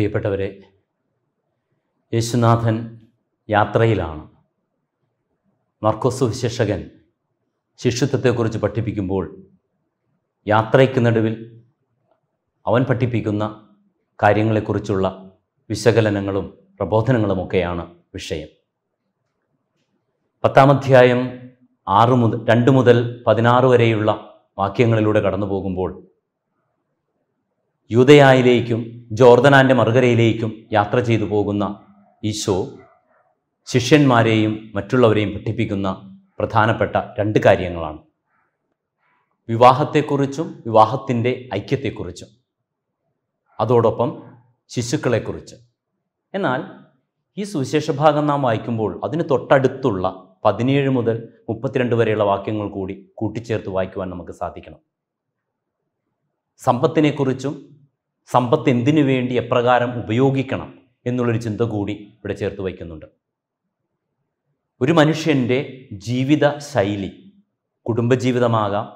പ്രിയപ്പെട്ടവരെ യേശുനാഥൻ യാത്രയിലാണ്. മർക്കോസ് വിശേഷകൻ ശിഷ്യത്വത്തെക്കുറിച്ച് പഠിപ്പിക്കുമ്പോൾ യാത്രയ്ക്ക് നടുവിൽ അവൻ പഠിപ്പിക്കുന്ന കാര്യങ്ങളെക്കുറിച്ചുള്ള വിശകലനങ്ങളും പ്രബോധനങ്ങളുമൊക്കെയാണ് വിഷയം. പത്താമധ്യായം ആറ് മുതൽ രണ്ട് മുതൽ പതിനാറ് വരെയുള്ള വാക്യങ്ങളിലൂടെ കടന്നു പോകുമ്പോൾ യൂതയായിലേക്കും ജോർദനാന്റെ മറുകരയിലേക്കും യാത്ര ചെയ്തു പോകുന്ന ഈശോ ശിഷ്യന്മാരെയും മറ്റുള്ളവരെയും പഠിപ്പിക്കുന്ന പ്രധാനപ്പെട്ട രണ്ട് കാര്യങ്ങളാണ്. വിവാഹത്തെക്കുറിച്ചും വിവാഹത്തിന്റെ ഐക്യത്തെക്കുറിച്ചും. അതോടൊപ്പം ശിശുക്കളെക്കുറിച്ച്. എന്നാൽ ഈ സുവിശേഷ ഭാഗം നാം വായിക്കുമ്പോൾ അതിന് തൊട്ടടുത്തുള്ള പതിനേഴ് മുതൽ മുപ്പത്തിരണ്ട് വരെയുള്ള വാക്യങ്ങൾ കൂടി കൂട്ടിച്ചേർത്ത് വായിക്കുവാൻ നമുക്ക് സാധിക്കണം. സമ്പത്തിനെക്കുറിച്ചും സമ്പത്ത് എന്തിനു വേണ്ടി എപ്രകാരം ഉപയോഗിക്കണം എന്നുള്ളൊരു ചിന്ത കൂടി ഇവിടെ ചേർത്ത് വയ്ക്കുന്നുണ്ട്. ഒരു മനുഷ്യന്റെ ജീവിത ശൈലി കുടുംബജീവിതമാകാം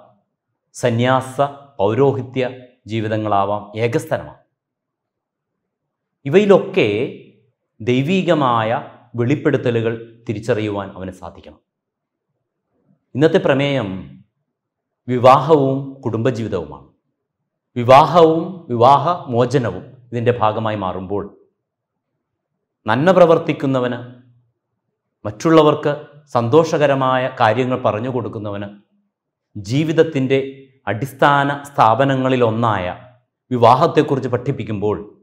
സന്യാസ പൗരോഹിത്യ ജീവിതങ്ങളാവാം ഏകസ്ഥലമാണ് ഇവയിലൊക്കെ ദൈവീകമായ വെളിപ്പെടുത്തലുകൾ തിരിച്ചറിയുവാൻ അവന് സാധിക്കണം. ഇന്നത്തെ പ്രമേയം വിവാഹവും കുടുംബജീവിതവുമാണ്. വിവാഹവും വിവാഹ മോചനവും ഇതിന്റെ ഭാഗമായി മാറുമ്പോൾ നന്മ പ്രവർത്തിക്കുന്നവന് മറ്റുള്ളവർക്ക് സന്തോഷകരമായ കാര്യങ്ങൾ പറഞ്ഞു കൊടുക്കുന്നവന് ജീവിതത്തിന്റെ അടിസ്ഥാന സ്ഥാപനങ്ങളിലൊന്നായ വിവാഹത്തെക്കുറിച്ച് പഠിപ്പിക്കുമ്പോൾ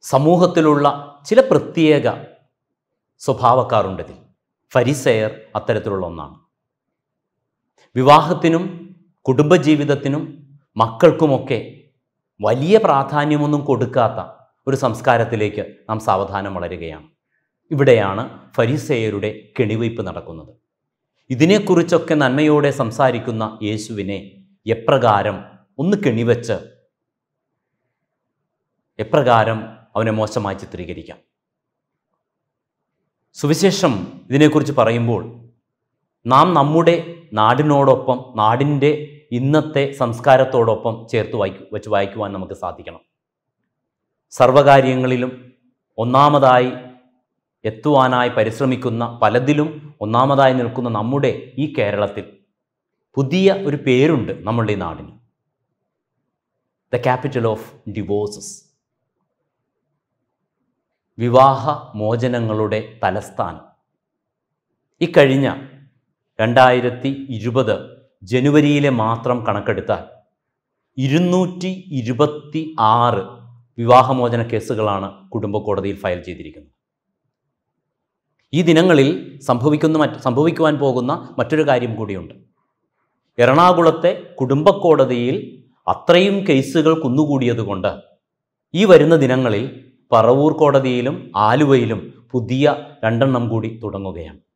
സമൂഹത്തിലുള്ള ചില പ്രത്യേക സ്വഭാവക്കാരുണ്ടതിൽ. ഫരിസെയർ അത്തരത്തിലുള്ള ഒന്നാണ്. വിവാഹത്തിനും കുടുംബജീവിതത്തിനും മക്കൾക്കുമൊക്കെ വലിയ പ്രാധാന്യമൊന്നും കൊടുക്കാത്ത ഒരു സംസ്കാരത്തിലേക്ക് നാം സാവധാനം വളരുകയാണ്. ഇവിടെയാണ് ഫരിസേയരുടെ കെണിവയ്പ് നടക്കുന്നത്. ഇതിനെക്കുറിച്ചൊക്കെ നന്മയോടെ സംസാരിക്കുന്ന യേശുവിനെ എപ്രകാരം ഒന്ന് കെണിവെച്ച് എപ്രകാരം അവനെ മോശമായി ചിത്രീകരിക്കാം. സുവിശേഷം ഇതിനെക്കുറിച്ച് പറയുമ്പോൾ നാം നമ്മുടെ നാടിനോടൊപ്പം നാടിന്റെ ഇന്നത്തെ സംസ്കാരത്തോടൊപ്പം ചേർത്ത് വായിക്കു വെച്ച് വായിക്കുവാൻ നമുക്ക് സാധിക്കണം. സർവകാര്യങ്ങളിലും ഒന്നാമതായി എത്തുവാനായി പരിശ്രമിക്കുന്ന പലതിലും ഒന്നാമതായി നിൽക്കുന്ന നമ്മുടെ ഈ കേരളത്തിൽ പുതിയ ഒരു പേരുണ്ട് നമ്മളുടെ ഈ നാടിന്. ദ ക്യാപിറ്റൽ ഓഫ് ഡിവോഴ്സസ് വിവാഹ മോചനങ്ങളുടെ തലസ്ഥാനം. ഇക്കഴിഞ്ഞ രണ്ടായിരത്തി ഇരുപത് ജനുവരിയിലെ മാത്രം കണക്കെടുത്താൽ ഇരുന്നൂറ്റി ഇരുപത്തി ആറ് വിവാഹമോചന കേസുകളാണ് കുടുംബ കോടതിയിൽ ഫയൽ ചെയ്തിരിക്കുന്നത്. ഈ ദിനങ്ങളിൽ സംഭവിക്കുന്ന മറ്റ് സംഭവിക്കുവാൻ പോകുന്ന മറ്റൊരു കാര്യം കൂടിയുണ്ട്. എറണാകുളത്തെ കുടുംബ കോടതിയിൽ അത്രയും കേസുകൾ കുന്നുകൂടിയതുകൊണ്ട് ഈ വരുന്ന ദിനങ്ങളിൽ പറവൂർ കോടതിയിലും ആലുവയിലും പുതിയ രണ്ടെണ്ണം കൂടി തുടങ്ങുകയാണ്.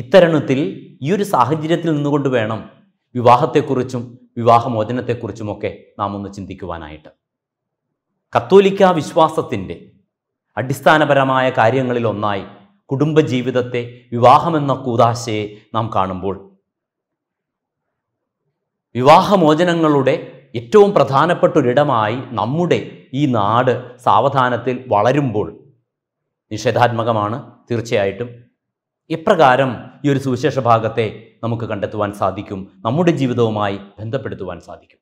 ഇത്തരണത്തിൽ ഈ ഒരു സാഹചര്യത്തിൽ നിന്നുകൊണ്ട് വേണം വിവാഹത്തെക്കുറിച്ചും വിവാഹമോചനത്തെക്കുറിച്ചുമൊക്കെ നാം ഒന്ന് ചിന്തിക്കുവാനായിട്ട്. കത്തോലിക്ക വിശ്വാസത്തിന്റെ അടിസ്ഥാനപരമായ കാര്യങ്ങളിലൊന്നായി കുടുംബജീവിതത്തെ വിവാഹമെന്ന കൂതാശയെ നാം കാണുമ്പോൾ വിവാഹമോചനങ്ങളുടെ ഏറ്റവും പ്രധാനപ്പെട്ട ഒരിടമായി നമ്മുടെ ഈ നാട് സാവധാനത്തിൽ വളരുമ്പോൾ നിഷേധാത്മകമാണ് തീർച്ചയായിട്ടും. എപ്രകാരം ഈ ഒരു സുവിശേഷ ഭാഗത്തെ നമുക്ക് കണ്ടെത്തുവാൻ സാധിക്കും? നമ്മുടെ ജീവിതവുമായി ബന്ധപ്പെടുത്തുവാൻ സാധിക്കും.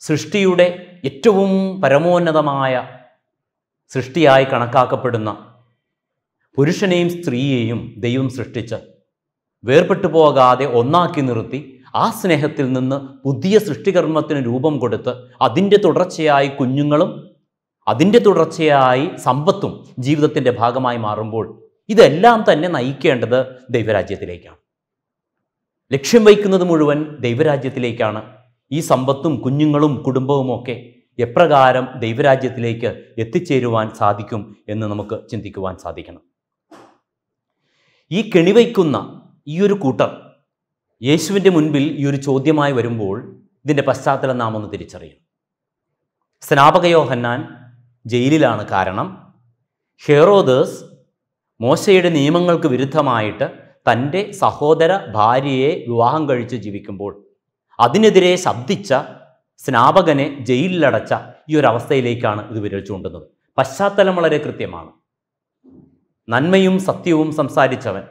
സൃഷ്ടിയുടെ ഏറ്റവും പരമോന്നതമായ സൃഷ്ടിയായി കണക്കാക്കപ്പെടുന്ന പുരുഷനെയും സ്ത്രീയെയും ദൈവം സൃഷ്ടിച്ച് വേർപെട്ടു പോകാതെ ഒന്നാക്കി നിർത്തി ആ സ്നേഹത്തിൽ നിന്ന് പുതിയ സൃഷ്ടികർമ്മത്തിന് രൂപം കൊടുത്ത് അതിന്റെ തുടർച്ചയായി കുഞ്ഞുങ്ങളും അതിന്റെ തുടർച്ചയായി സമ്പത്തും ജീവിതത്തിന്റെ ഭാഗമായി മാറുമ്പോൾ ഇതെല്ലാം തന്നെ നയിക്കേണ്ടത് ദൈവരാജ്യത്തിലേക്കാണ്. ലക്ഷ്യം വയ്ക്കുന്നത് മുഴുവൻ ദൈവരാജ്യത്തിലേക്കാണ്. ഈ സമ്പത്തും കുഞ്ഞുങ്ങളും കുടുംബവുമൊക്കെ എപ്രകാരം ദൈവരാജ്യത്തിലേക്ക് എത്തിച്ചേരുവാൻ സാധിക്കും എന്ന് നമുക്ക് ചിന്തിക്കുവാൻ സാധിക്കണം. ഈ കെണിവയ്ക്കുന്ന ഈ ഒരു കൂട്ടർ യേശുവിന്റെ മുൻപിൽ ഈ ഒരു ചോദ്യമായി വരുമ്പോൾ ഇതിന്റെ പശ്ചാത്തലം നാം ഒന്ന് തിരിച്ചറിയും സ്നാപകയോഹന്നാൻ ജയിലിലാണ് കാരണം. ഹെറോദേസ് മോശയുടെ നിയമങ്ങൾക്ക് വിരുദ്ധമായിട്ട് തന്റെ സഹോദര ഭാര്യയെ വിവാഹം കഴിച്ച് ജീവിക്കുമ്പോൾ അതിനെതിരെ ശബ്ദിച്ച സ്നാപകനെ ജയിലിലടച്ച ഈ ഒരു അവസ്ഥയിലേക്കാണ് ഇത് വിരൽ ചൂണ്ടുന്നത്. പശ്ചാത്തലം വളരെ കൃത്യമാണ്. നന്മയും സത്യവും സംസാരിച്ചവൻ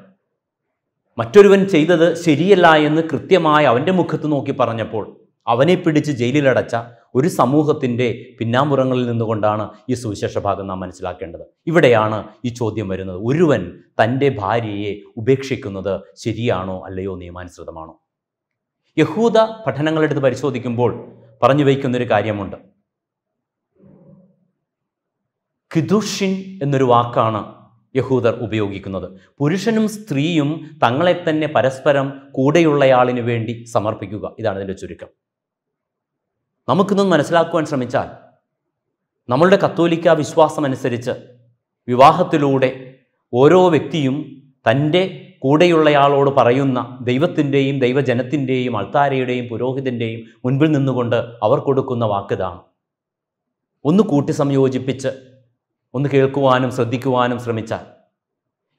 മറ്റൊരുവൻ ചെയ്തത് ശരിയല്ല എന്ന് കൃത്യമായി അവന്റെ മുഖത്ത് നോക്കി പറഞ്ഞപ്പോൾ അവനെ പിടിച്ച് ജയിലിലടച്ച ഒരു സമൂഹത്തിന്റെ പിന്നാമ്പുറങ്ങളിൽ നിന്നുകൊണ്ടാണ് ഈ സുവിശേഷ ഭാഗം നാം മനസ്സിലാക്കേണ്ടത്. ഇവിടെയാണ് ഈ ചോദ്യം വരുന്നത്. ഒരുവൻ തന്റെ ഭാര്യയെ ഉപേക്ഷിക്കുന്നത് ശരിയാണോ അല്ലയോ നിയമാനുസൃതമാണോ? യഹൂദ പഠനങ്ങളെടുത്ത് പരിശോധിക്കുമ്പോൾ പറഞ്ഞു വയ്ക്കുന്നൊരു കാര്യമുണ്ട്. കിദുഷിൻ എന്നൊരു വാക്കാണ് യഹൂദർ ഉപയോഗിക്കുന്നത്. പുരുഷനും സ്ത്രീയും തങ്ങളെ തന്നെ പരസ്പരം കൂടെയുള്ളയാളിനു വേണ്ടി സമർപ്പിക്കുക. ഇതാണ് ഇതിന്റെ ചുരുക്കം. നമുക്കിന്ന് മനസ്സിലാക്കുവാൻ ശ്രമിച്ചാൽ നമ്മളുടെ കത്തോലിക്ക വിശ്വാസമനുസരിച്ച് വിവാഹത്തിലൂടെ ഓരോ വ്യക്തിയും തന്റെ കൂടെയുള്ളയാളോട് പറയുന്ന ദൈവത്തിന്റെയും ദൈവജനത്തിന്റെയും അൾത്താരയുടെയും പുരോഹിതന്റെയും മുൻപിൽ നിന്നുകൊണ്ട് അവർ കൊടുക്കുന്ന വാക്കിതാണ്. ഒന്ന് കൂട്ടി സംയോജിപ്പിച്ച് ഒന്ന് കേൾക്കുവാനും ശ്രദ്ധിക്കുവാനും ശ്രമിച്ചാൽ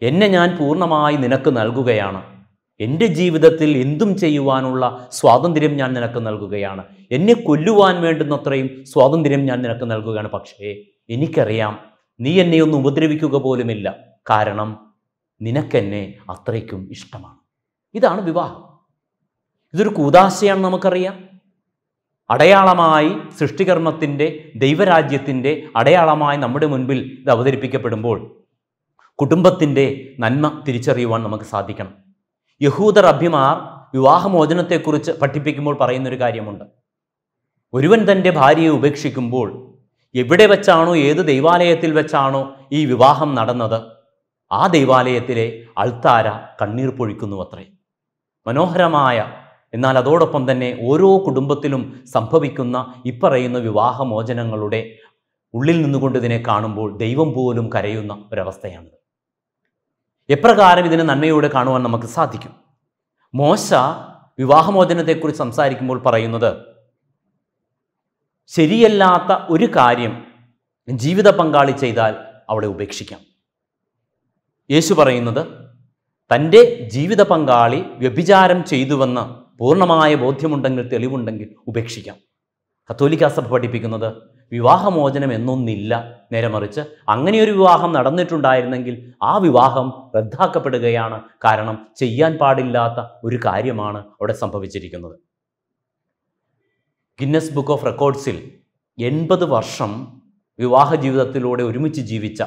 എന്നെ ഞാൻ പൂർണമായി നിനക്ക് നൽകുകയാണ്. എന്റെ ജീവിതത്തിൽ എന്തും ചെയ്യുവാനുള്ള സ്വാതന്ത്ര്യം ഞാൻ നിനക്ക് നൽകുകയാണ്. എന്നെ കൊല്ലുവാൻ വേണ്ടുന്നത്രയും സ്വാതന്ത്ര്യം ഞാൻ നിനക്ക് നൽകുകയാണ്. പക്ഷേ എനിക്കറിയാം നീ എന്നെ ഒന്ന് ഉപദ്രവിക്കുക പോലുമില്ല. കാരണം നിനക്കെന്നെ അത്രയ്ക്കും ഇഷ്ടമാണ്. ഇതാണ് വിവാഹം. ഇതൊരു കൂതാശയാണ് നമുക്കറിയാം. അടയാളമായി സൃഷ്ടികർമ്മത്തിന്റെ ദൈവരാജ്യത്തിന്റെ അടയാളമായി നമ്മുടെ മുൻപിൽ ഇത് അവതരിപ്പിക്കപ്പെടുമ്പോൾ കുടുംബത്തിന്റെ നന്മ തിരിച്ചറിയുവാൻ നമുക്ക് സാധിക്കണം. യഹൂദർ അഭിമാർ വിവാഹമോചനത്തെക്കുറിച്ച് പഠിപ്പിക്കുമ്പോൾ പറയുന്നൊരു കാര്യമുണ്ട്. ഒരുവൻ തന്റെ ഭാര്യയെ ഉപേക്ഷിക്കുമ്പോൾ എവിടെ വെച്ചാണോ ഏത് ദൈവാലയത്തിൽ വെച്ചാണോ ഈ വിവാഹം നടന്നത് ആ ദൈവാലയത്തിലെ അൾത്താര കണ്ണീർ പൊഴിക്കുന്നു അത്രേ മനോഹരമായ എന്നാൽ അതോടൊപ്പം തന്നെ ഓരോ കുടുംബത്തിലും സംഭവിക്കുന്ന ഇപ്പറയുന്ന വിവാഹമോചനങ്ങളുടെ ഉള്ളിൽ നിന്നുകൊണ്ട് ഇതിനെ കാണുമ്പോൾ ദൈവം പോലും കരയുന്ന ഒരവസ്ഥയാണിത്. എപ്രകാരം ഇതിനെ നന്മയോടെ കാണുവാൻ നമുക്ക് സാധിക്കും? മോശ വിവാഹമോചനത്തെക്കുറിച്ച് സംസാരിക്കുമ്പോൾ പറയുന്നത് ശരിയല്ലാത്ത ഒരു കാര്യം ജീവിത പങ്കാളി ചെയ്താൽ അവളെ ഉപേക്ഷിക്കാം. യേശു പറയുന്നത് തന്റെ ജീവിത പങ്കാളി വ്യഭിചാരം ചെയ്തുവെന്ന് പൂർണമായ ബോധ്യമുണ്ടെങ്കിൽ തെളിവുണ്ടെങ്കിൽ ഉപേക്ഷിക്കാം. കത്തോലിക്ക സഭ പഠിപ്പിക്കുന്നത് വിവാഹമോചനം എന്നൊന്നില്ല. നേരെ മറിച്ച് അങ്ങനെയൊരു വിവാഹം നടന്നിട്ടുണ്ടായിരുന്നെങ്കിൽ ആ വിവാഹം റദ്ദാക്കപ്പെടുകയാണ് കാരണം ചെയ്യാൻ പാടില്ലാത്ത ഒരു കാര്യമാണ് അവിടെ സംഭവിച്ചിരിക്കുന്നത്. ഗിന്നസ് ബുക്ക് ഓഫ് റെക്കോർഡ്സിൽ എൺപത് വർഷം വിവാഹ ജീവിതത്തിലൂടെ ഒരുമിച്ച് ജീവിച്ച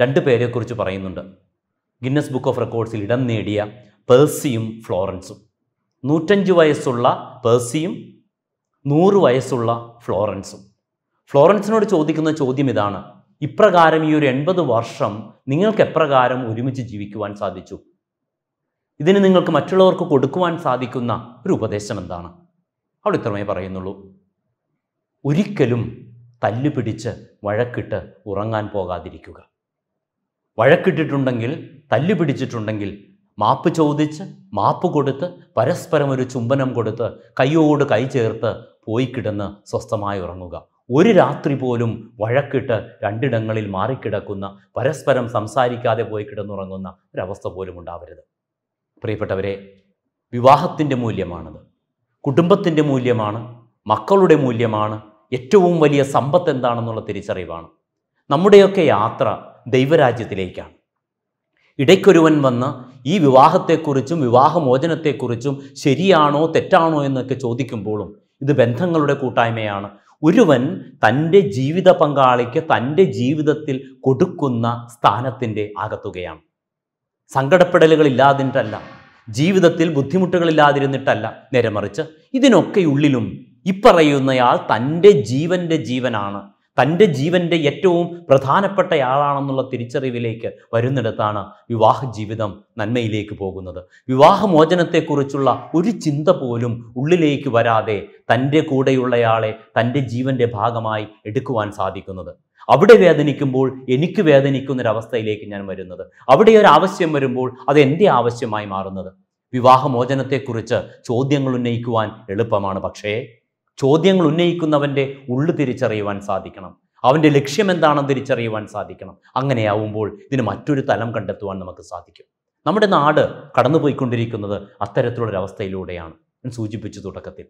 രണ്ട് പേരെക്കുറിച്ച് പറയുന്നുണ്ട്. ഗിന്നസ് ബുക്ക് ഓഫ് റെക്കോർഡ്സിൽ ഇടം നേടിയ പേഴ്സിയും ഫ്ലോറൻസും. നൂറ്റഞ്ച് വയസ്സുള്ള പേഴ്സിയും നൂറ് വയസ്സുള്ള ഫ്ലോറൻസും. ഫ്ലോറൻസിനോട് ചോദിക്കുന്ന ചോദ്യം ഇതാണ് ഇപ്രകാരം ഈ ഒരു എൺപത് വർഷം നിങ്ങൾക്ക് എപ്രകാരം ഒരുമിച്ച് ജീവിക്കുവാൻ സാധിച്ചു? ഇതിന് നിങ്ങൾക്ക് മറ്റുള്ളവർക്ക് കൊടുക്കുവാൻ സാധിക്കുന്ന ഒരു ഉപദേശം എന്താണ്? അവിടെ ഇത്രമേ പറയുന്നുള്ളൂ. ഒരിക്കലും തല്ലുപിടിച്ച് വഴക്കിട്ട് ഉറങ്ങാൻ പോകാതിരിക്കുക. വഴക്കിട്ടിട്ടുണ്ടെങ്കിൽ തല്ലുപിടിച്ചിട്ടുണ്ടെങ്കിൽ മാപ്പ് ചോദിച്ച് മാപ്പ് കൊടുത്ത് പരസ്പരം ഒരു ചുംബനം കൊടുത്ത് കൈയോട് കൈ ചേർത്ത് പോയി കിടന്ന് സ്വസ്ഥമായി ഉറങ്ങുക ഒരു രാത്രി പോലും വഴക്കിട്ട് രണ്ടിടങ്ങളിൽ മാറിക്കിടക്കുന്ന പരസ്പരം സംസാരിക്കാതെ പോയി കിടന്നുറങ്ങുന്ന ഒരവസ്ഥ പോലും ഉണ്ടാവരുത്. പ്രിയപ്പെട്ടവരെ വിവാഹത്തിന്റെ മൂല്യമാണത്. കുടുംബത്തിന്റെ മൂല്യമാണ്. മക്കളുടെ മൂല്യമാണ്. ഏറ്റവും വലിയ സമ്പത്ത് എന്താണെന്നുള്ള തിരിച്ചറിവാണ്. നമ്മുടെയൊക്കെ യാത്ര ദൈവരാജ്യത്തിലേക്കാണ്. ഇടയ്ക്കൊരുവൻ വന്ന് ഈ വിവാഹത്തെക്കുറിച്ചും വിവാഹമോചനത്തെക്കുറിച്ചും ശരിയാണോ തെറ്റാണോ എന്നൊക്കെ ചോദിക്കുമ്പോഴും ഇത് ബന്ധങ്ങളുടെ കൂട്ടായ്മയാണ്. ഒരുവൻ തന്റെ ജീവിത പങ്കാളിക്ക് തന്റെ ജീവിതത്തിൽ കൊടുക്കുന്ന സ്ഥാനത്തിന്റെ ആകത്തുകയാണ്. സങ്കടപ്പെടലുകൾ ഇല്ലാതിട്ടല്ല ജീവിതത്തിൽ ബുദ്ധിമുട്ടുകളില്ലാതിരുന്നിട്ടല്ല നേരെ മറിച്ച് ഇതിനൊക്കെയുള്ളിലും ഇപ്പറയുന്നയാൾ തന്റെ ജീവന്റെ ജീവനാണ്. തന്റെ ജീവന്റെ ഏറ്റവും പ്രധാനപ്പെട്ടയാളാണെന്നുള്ള തിരിച്ചറിവിലേക്ക് വരുന്നിടത്താണ് വിവാഹ ജീവിതം നന്മയിലേക്ക് പോകുന്നത്. വിവാഹമോചനത്തെക്കുറിച്ചുള്ള ഒരു ചിന്ത പോലും ഉള്ളിലേക്ക് വരാതെ തന്റെ കൂടെയുള്ളയാളെ തന്റെ ജീവന്റെ ഭാഗമായി എടുക്കുവാൻ സാധിക്കുന്നത്. അവിടെ വേദനിക്കുമ്പോൾ എനിക്ക് വേദനിക്കുന്നൊരവസ്ഥയിലേക്ക് ഞാൻ വരുന്നത്. അവിടെ ഒരു ആവശ്യം വരുമ്പോൾ അത് എന്റെ ആവശ്യമായി മാറുന്നത്. വിവാഹമോചനത്തെക്കുറിച്ച് ചോദ്യങ്ങൾ ഉന്നയിക്കുവാൻ എളുപ്പമാണ് പക്ഷേ ചോദ്യങ്ങൾ ഉന്നയിക്കുന്നവന്റെ ഉള്ളു തിരിച്ചറിയുവാൻ സാധിക്കണം. അവന്റെ ലക്ഷ്യം എന്താണെന്ന് തിരിച്ചറിയുവാൻ സാധിക്കണം. അങ്ങനെയാവുമ്പോൾ ഇതിന് മറ്റൊരു തലം കണ്ടെത്തുവാൻ നമുക്ക് സാധിക്കും. നമ്മുടെ നാട് കടന്നുപോയിക്കൊണ്ടിരിക്കുന്നത് അത്തരത്തിലുള്ളൊരവസ്ഥയിലൂടെയാണ്. ഞാൻ സൂചിപ്പിച്ചു തുടക്കത്തിൽ.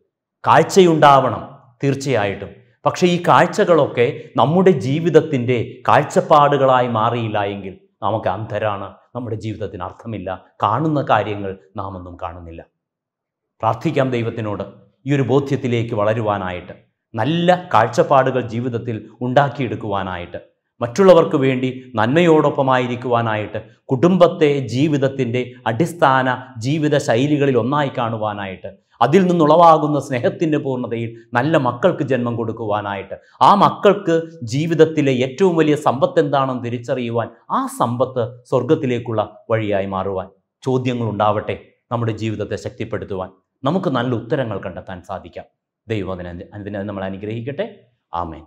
കാഴ്ചയുണ്ടാവണം തീർച്ചയായിട്ടും. പക്ഷേ ഈ കാഴ്ചകളൊക്കെ നമ്മുടെ ജീവിതത്തിന്റെ കാഴ്ചപ്പാടുകളായി മാറിയില്ല എങ്കിൽ നമുക്ക് അന്ധരാണ് നമ്മുടെ ജീവിതത്തിന് അർത്ഥമില്ല. കാണുന്ന കാര്യങ്ങൾ നാം ഒന്നും കാണുന്നില്ല. പ്രാർത്ഥിക്കാം ദൈവത്തിനോട്. ഈ ഒരു ബോധ്യത്തിലേക്ക് വളരുവാനായിട്ട് നല്ല കാഴ്ചപ്പാടുകൾ ജീവിതത്തിൽ ഉണ്ടാക്കിയെടുക്കുവാനായിട്ട് മറ്റുള്ളവർക്ക് വേണ്ടി നന്മയോടൊപ്പമായിരിക്കുവാനായിട്ട് കുടുംബത്തെ ജീവിതത്തിന്റെ അടിസ്ഥാന ജീവിത ശൈലികളിൽ ഒന്നായി കാണുവാനായിട്ട് അതിൽ നിന്നുളവാകുന്ന സ്നേഹത്തിന്റെ പൂർണതയിൽ നല്ല മക്കൾക്ക് ജന്മം കൊടുക്കുവാനായിട്ട് ആ മക്കൾക്ക് ജീവിതത്തിലെ ഏറ്റവും വലിയ സമ്പത്ത് എന്താണെന്ന് തിരിച്ചറിയുവാൻ ആ സമ്പത്ത് സ്വർഗത്തിലേക്കുള്ള വഴിയായി മാറുവാൻ ചോദ്യങ്ങൾ ഉണ്ടാവട്ടെ നമ്മുടെ ജീവിതത്തെ ശക്തിപ്പെടുത്തുവാൻ. നമുക്ക് നല്ല ഉത്തരങ്ങൾ കണ്ടെത്താൻ സാധിക്കാം. ദൈവം അതിനെ അതിനെ നമ്മൾ അനുഗ്രഹിക്കട്ടെ. ആമേൻ.